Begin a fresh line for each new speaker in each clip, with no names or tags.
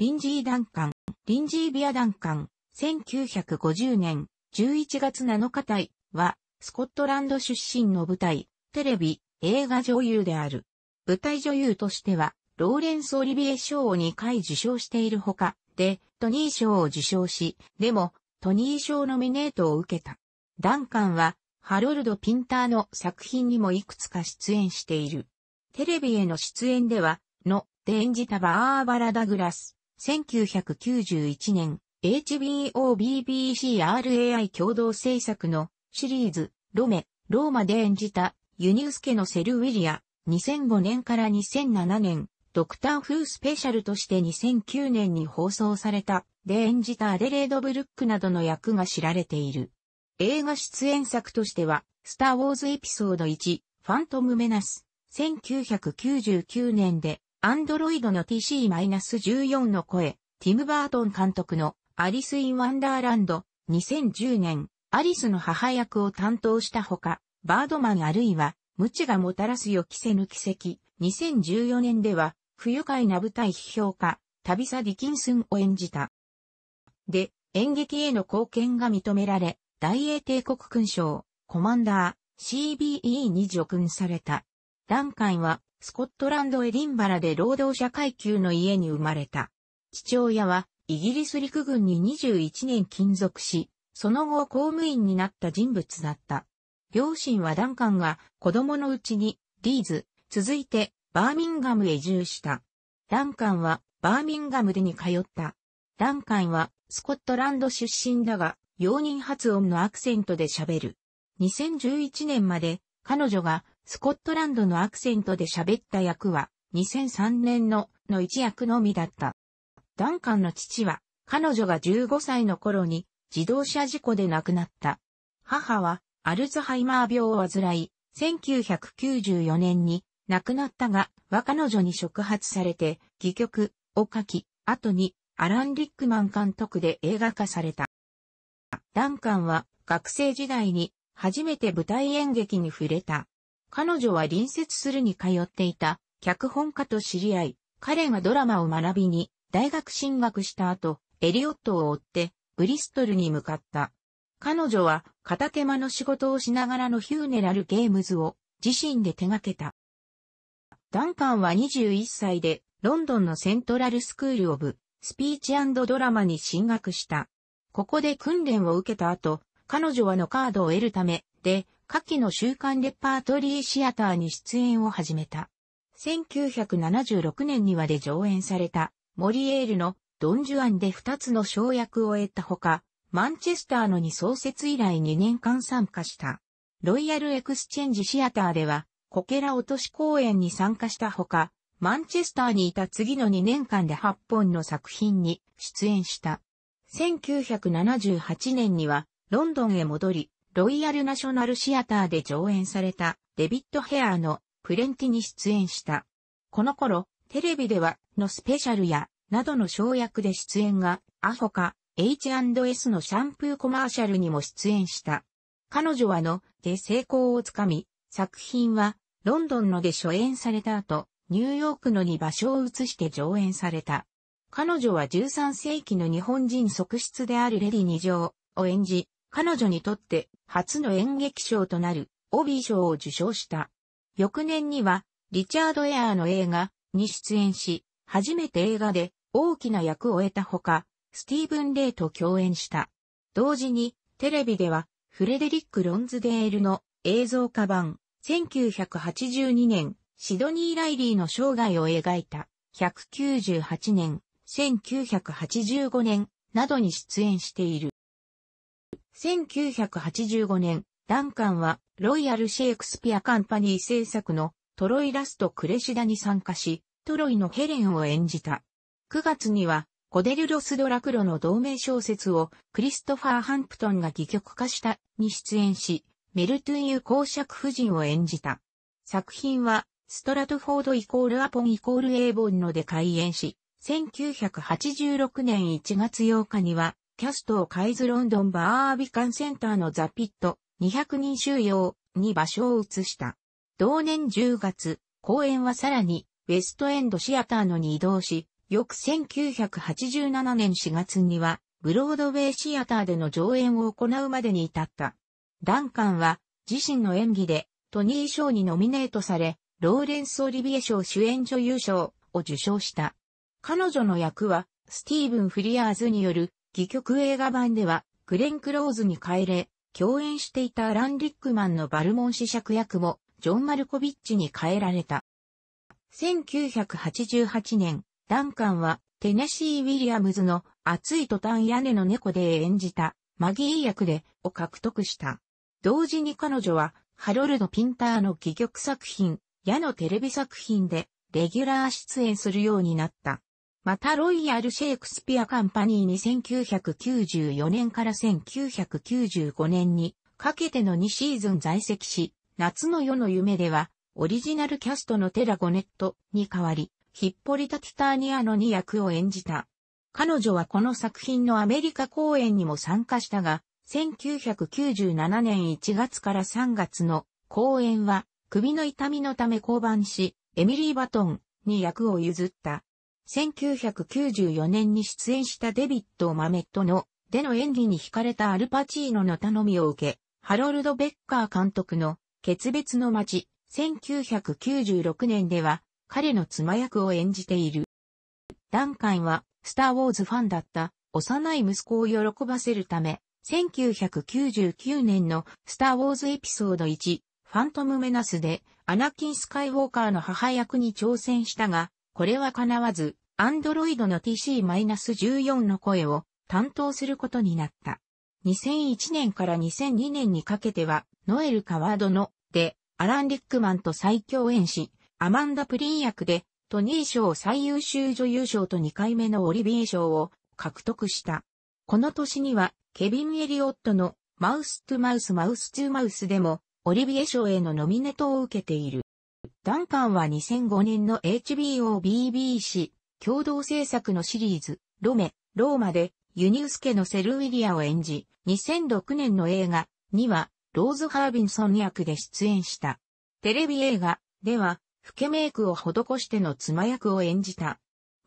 リンジー・ダンカン、リンジー・ビア・ダンカン、1950年11月7日隊は、スコットランド出身の舞台、テレビ、映画女優である。舞台女優としては、ローレンス・オリビエ賞を2回受賞しているほか、で、トニー賞を受賞し、でも、トニー賞ノミネートを受けた。ダンカンは、ハロルド・ピンターの作品にもいくつか出演している。テレビへの出演では、の、で演じたバーバラ・ダグラス、1991年、HBO-BBC-RAI 共同制作のシリーズ、ロメ、ローマで演じたユニウスケのセル・ウィリア、2005年から2007年、ドクター・フースペシャルとして2009年に放送された、で演じたアデレード・ブルックなどの役が知られている。映画出演作としては、スター・ウォーズエピソード1、ファントム・メナス、1999年で、アンドロイドの TC-14 の声、ティム・バートン監督のアリス・イン・ワンダーランド、2010年、アリスの母役を担当したほか、バードマンあるいは、無知がもたらす予期せぬ奇跡、2014年では、不愉快な舞台批評家、旅サ・ディキンスンを演じた。で、演劇への貢献が認められ、大英帝国勲章、コマンダー、CBE に叙勲された。ダンカンは、スコットランドエディンバラで労働者階級の家に生まれた。父親は、イギリス陸軍に21年勤続し、その後公務員になった人物だった。両親はダンカンが子供のうちに、リーズ、続いてバーミンガムへ移住した。ダンカンはバーミンガムでに通った。ダンカンはスコットランド出身だが、容認発音のアクセントで喋る。2011年まで彼女がスコットランドのアクセントで喋った役は2003年のの一役のみだった。ダンカンの父は彼女が15歳の頃に自動車事故で亡くなった。母はアルツハイマー病を患い、1994年に亡くなったが、は彼女に触発されて、戯曲を書き、後にアラン・リックマン監督で映画化された。ダンカンは学生時代に初めて舞台演劇に触れた。彼女は隣接するに通っていた脚本家と知り合い、彼がドラマを学びに大学進学した後、エリオットを追ってブリストルに向かった。彼女は片手間の仕事をしながらのヒューネラルゲームズを自身で手掛けた。ダンカンは21歳でロンドンのセントラルスクールオブスピーチドラマに進学した。ここで訓練を受けた後、彼女はのカードを得るためで、夏季の週刊レパートリーシアターに出演を始めた。1976年にはで上演された、モリエールのドンジュアンで2つの小役を得たほか、マンチェスターのに創設以来2年間参加した。ロイヤルエクスチェンジシアターでは、コケラ落とし公演に参加したほか、マンチェスターにいた次の2年間で8本の作品に出演した。1978年にはロンドンへ戻り、ロイヤルナショナルシアターで上演されたデビッド・ヘアーのプレンティに出演した。この頃、テレビではのスペシャルやなどの省役で出演が、アホか H&S のシャンプーコマーシャルにも出演した。彼女はので成功をつかみ、作品はロンドンので初演された後、ニューヨークのに場所を移して上演された。彼女は13世紀の日本人側室であるレディ二条を演じ、彼女にとって初の演劇賞となるオビー賞を受賞した。翌年にはリチャード・エアーの映画に出演し、初めて映画で大きな役を得たほか、スティーブン・レイと共演した。同時にテレビではフレデリック・ロンズデールの映像化版1982年シドニー・ライリーの生涯を描いた198年、1985年などに出演している。1985年、ダンカンはロイヤル・シェイクスピア・カンパニー制作のトロイラスト・クレシダに参加し、トロイのヘレンを演じた。9月には、コデルロス・ドラクロの同名小説をクリストファー・ハンプトンが戯曲化したに出演し、メルトゥンユ公爵夫人を演じた。作品はストラトフォードイコールアポンイコールエーボンので開演し、1986年1月8日には、キャストをカイズロンドンバービカンセンターのザ・ピット200人収容に場所を移した。同年10月、公演はさらにウェストエンドシアターのに移動し、翌1987年4月には、ブロードウェイシアターでの上演を行うまでに至った。ダンカンは、自身の演技で、トニー賞にノミネートされ、ローレンス・オリビエ賞主演女優賞を受賞した。彼女の役は、スティーブン・フリアーズによる、戯曲映画版では、グレン・クローズに変えれ、共演していたアラン・リックマンのバルモン試釈役も、ジョン・マルコビッチに変えられた。1988年、ダンカンは、テネシー・ウィリアムズの熱いトタン屋根の猫で演じたマギー役でを獲得した。同時に彼女はハロルド・ピンターの戯曲作品、矢のテレビ作品でレギュラー出演するようになった。またロイヤル・シェイクスピア・カンパニーに1994年から1995年にかけての2シーズン在籍し、夏の夜の夢ではオリジナルキャストのテラ・ゴネットに代わり、ヒッポリタ・ティターニアの2役を演じた。彼女はこの作品のアメリカ公演にも参加したが、1997年1月から3月の公演は首の痛みのため降板し、エミリー・バトンに役を譲った。1994年に出演したデビッド・マメットのでの演技に惹かれたアルパチーノの頼みを受け、ハロルド・ベッカー監督の決別の街、1996年では彼の妻役を演じている。ダンカンはスター・ウォーズファンだった幼い息子を喜ばせるため、1999年のスター・ウォーズエピソード1、ファントム・メナスでアナキン・スカイウォーカーの母役に挑戦したが、これは叶わず、アンドロイドの TC-14 の声を担当することになった。2001年から2002年にかけては、ノエル・カワードので、アラン・リックマンと再共演し、アマンダ・プリン役で、トニー賞最優秀女優賞と2回目のオリビエ賞を獲得した。この年には、ケビン・エリオットのマウス・トゥ・マウス・マウス・トゥ・マウスでもオリビエ賞へのノミネートを受けている。ダンカンは2005年の HBO-BBC 共同制作のシリーズ、ロメ、ローマでユニウスケのセルウィリアを演じ、2006年の映画にはローズ・ハービンソン役で出演した。テレビ映画では、老けメイクを施しての妻役を演じた。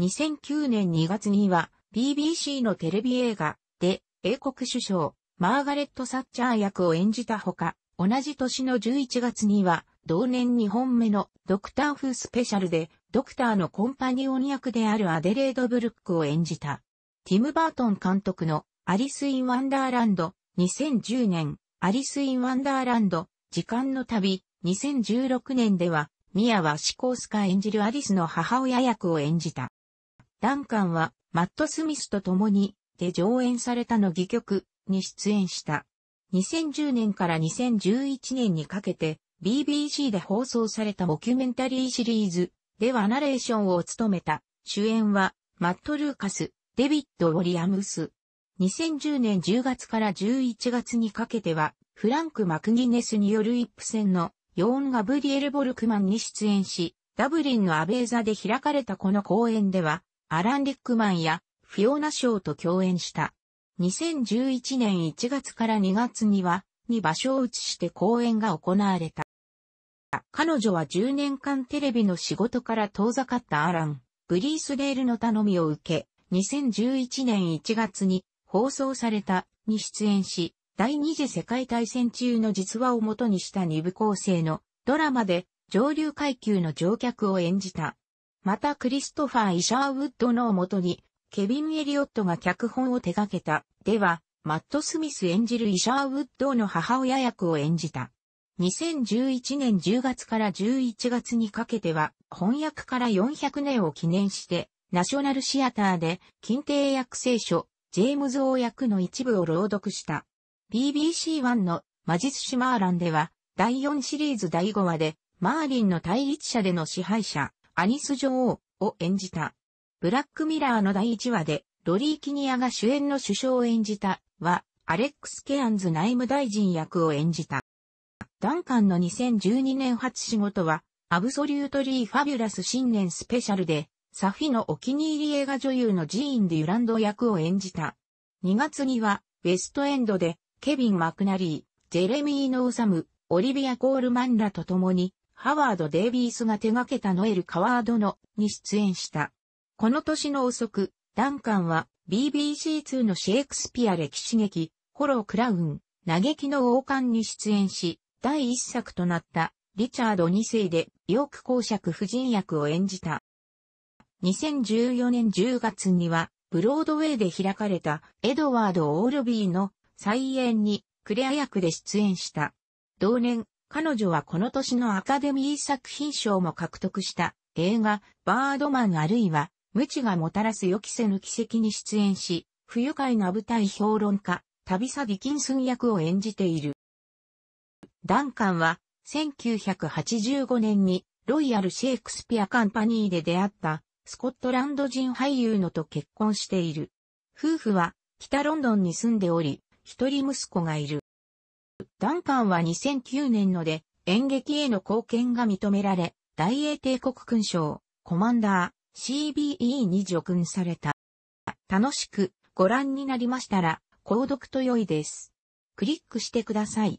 2009年2月には BBC のテレビ映画で英国首相マーガレット・サッチャー役を演じたほか、同じ年の11月には、同年2本目のドクターフースペシャルで、ドクターのコンパニオン役であるアデレード・ブルックを演じた。ティム・バートン監督のアリス・イン・ワンダーランド、2010年、アリス・イン・ワンダーランド、時間の旅、2016年では、ミア・ワシコウスカ演じるアリスの母親役を演じた。ダンカンは、マット・スミスと共に、で上演されたの戯曲に出演した。2010年から2011年にかけて BBC で放送されたモキュメンタリーシリーズではナレーションを務めた主演はマット・ルーカス、デビッド・ウォリアムス。2010年10月から11月にかけてはフランク・マクギネスによるイップセンのヨーン・ガブリエル・ボルクマンに出演し、ダブリンのアベーザで開かれたこの公演では、アラン・リックマンやフィオナ・ショーと共演した。2011年1月から2月には、に場所を移して公演が行われた。彼女は10年間テレビの仕事から遠ざかったアラン、ブリースレールの頼みを受け、2011年1月に放送されたに出演し、第二次世界大戦中の実話をもとにした二部構成のドラマで上流階級の乗客を演じた。またクリストファー・イシャーウッドのもとにケビン・エリオットが脚本を手掛けた、では、マット・スミス演じるイシャーウッドの母親役を演じた。2011年10月から11月にかけては、翻訳から400年を記念して、ナショナルシアターで、欽定訳聖書、ジェームズ王訳の一部を朗読した。BBC1 の魔術師マーリンでは、第4シリーズ第5話で、マーリンの対立者での支配者、アニス女王を演じた。ブラックミラーの第1話で、ロリー・キニアが主演の首相を演じた、は、アレックス・ケアンズ内務大臣役を演じた。ダンカンの2012年初仕事は、アブソリュートリー・ファビュラス新年スペシャルで、サフィのお気に入り映画女優のジーン・デュランド役を演じた。2月には、ウェストエンドで、ケビン・マクナリー、ジェレミー・ノーサム、オリビア・コールマンらと共に、ハワード・デイビースが手掛けたノエル・カワードのに出演した。この年の遅く、ダンカンは BBC2 のシェイクスピア歴史劇、ホロークラウン、嘆きの王冠に出演し、第一作となったリチャード2世でヨーク公爵夫人役を演じた。2014年10月には、ブロードウェイで開かれたエドワード・オールビーの再演にクレア役で出演した。同年、彼女はこの年のアカデミー作品賞も獲得した映画バードマンあるいは無知がもたらす予期せぬ奇跡に出演し、不愉快な舞台評論家、旅サディキンスン役を演じている。ダンカンは1985年にロイヤルシェイクスピアカンパニーで出会ったスコットランド人俳優のと結婚している。夫婦は北ロンドンに住んでおり、一人息子がいる。ダンカンは2009年ので演劇への貢献が認められ、大英帝国勲章、コマンダー、CBE に叙勲された。楽しくご覧になりましたら、購読と良いです。クリックしてください。